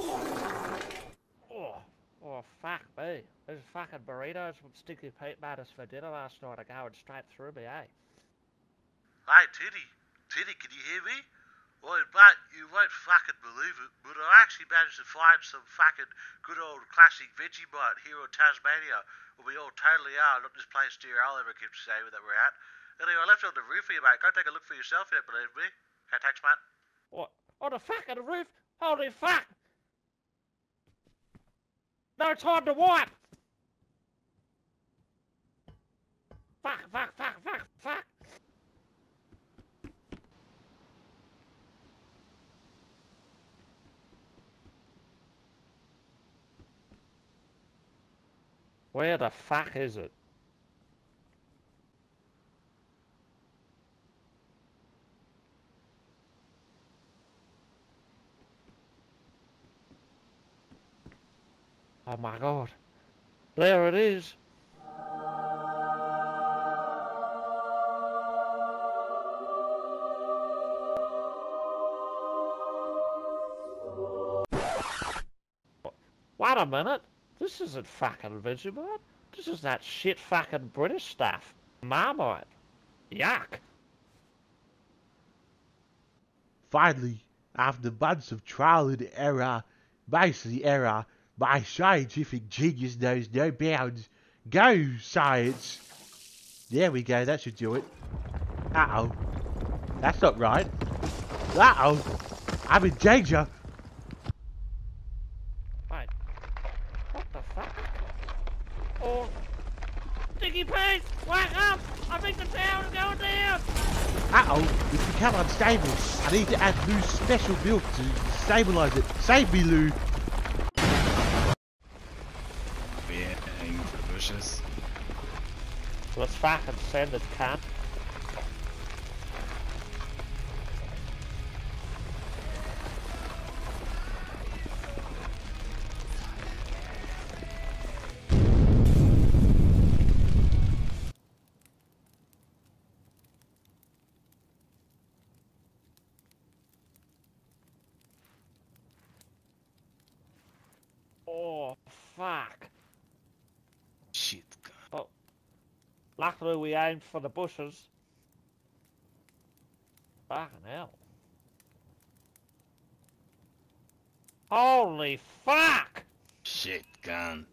Oh, oh, fuck me. Those fucking burritos with sticky Pete made us for dinner last night are going straight through me, eh? Hey, Teddy. Teddy, can you hear me? Well, mate, you won't fucking believe it, but I actually managed to find some fucking good old classic Vegemite here in Tasmania, where we all totally are, not this place dear Oliver keeps saying that we're at. Anyway, I left it on the roof for you, mate. Go take a look for yourself if you don't believe me. Okay, thanks, mate. What? On the fucking roof? Holy fuck! No time to wipe! Fuck, fuck, fuck, fuck, fuck! Where the fuck is it? Oh my god. There it is. Wait a minute. This isn't fucking Vegemite. This is that shit fucking British stuff. Marmite. Yuck. Finally, after months of trial and error, mostly error, my scientific genius knows no bounds. Go, science! There we go, that should do it. Uh-oh. That's not right. Uh-oh. I'm in danger. Wait. What the fuck? Oh. Sticky Pete! Wake up! I think the tower's going down! Uh-oh, it's become unstable. I need to add Lou's special milk to stabilize it. Save me, Lou. Yeah, the bushes. Let's fucking send it, cunt. Luckily we aimed for the bushes. Fucking hell. Holy fuck! Shit, cunt.